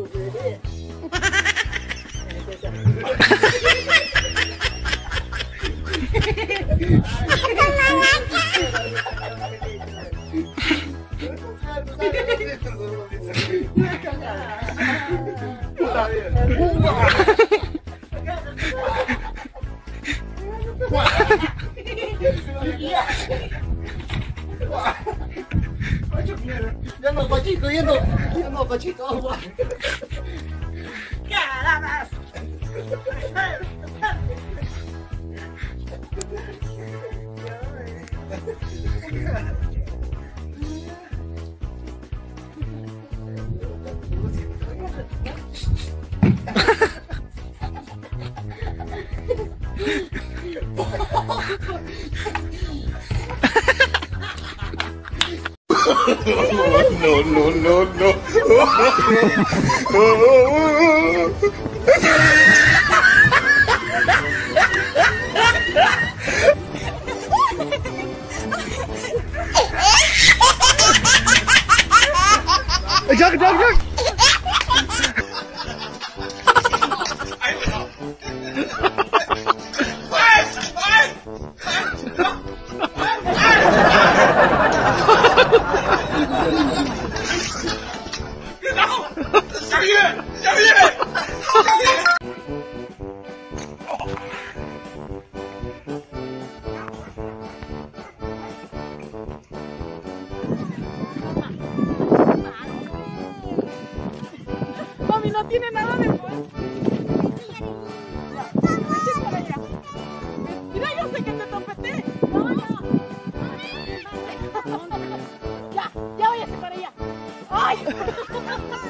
小笛で Yeah. papachito yendo, yendo p a p c h i t o agua. a c a r a m a s no, no, no, no. Jog, jog, jog. ¡Ya ¡Ya Mami, no tiene nada de Mira, yo sé que te Oh, my God.